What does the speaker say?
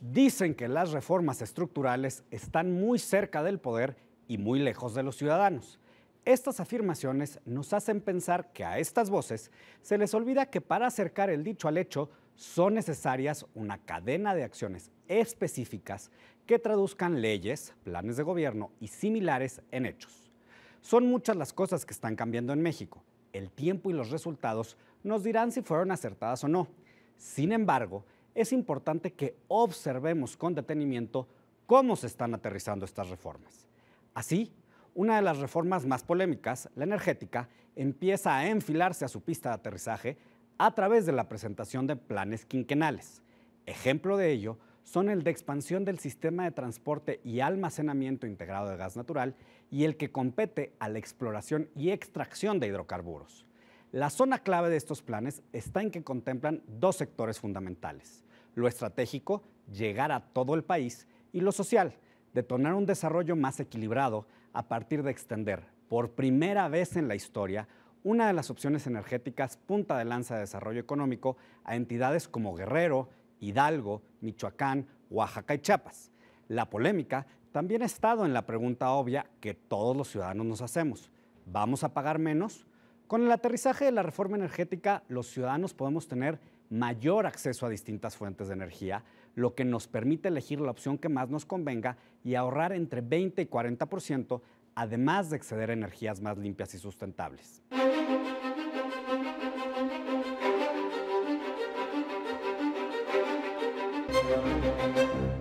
Dicen que las reformas estructurales están muy cerca del poder y muy lejos de los ciudadanos. Estas afirmaciones nos hacen pensar que a estas voces se les olvida que para acercar el dicho al hecho son necesarias una cadena de acciones específicas que traduzcan leyes, planes de gobierno y similares en hechos. Son muchas las cosas que están cambiando en México. El tiempo y los resultados nos dirán si fueron acertadas o no. Sin embargo, es importante que observemos con detenimiento cómo se están aterrizando estas reformas. Así, una de las reformas más polémicas, la energética, empieza a enfilarse a su pista de aterrizaje a través de la presentación de planes quinquenales. Ejemplo de ello son el de expansión del sistema de transporte y almacenamiento integrado de gas natural y el que compete a la exploración y extracción de hidrocarburos. La zona clave de estos planes está en que contemplan dos sectores fundamentales. Lo estratégico, llegar a todo el país, y lo social, detonar un desarrollo más equilibrado a partir de extender por primera vez en la historia una de las opciones energéticas punta de lanza de desarrollo económico a entidades como Guerrero, Hidalgo, Michoacán, Oaxaca y Chiapas. La polémica también ha estado en la pregunta obvia que todos los ciudadanos nos hacemos. ¿Vamos a pagar menos? Con el aterrizaje de la reforma energética, los ciudadanos podemos tener mayor acceso a distintas fuentes de energía, lo que nos permite elegir la opción que más nos convenga y ahorrar entre 20 y 40%, además de acceder a energías más limpias y sustentables. Música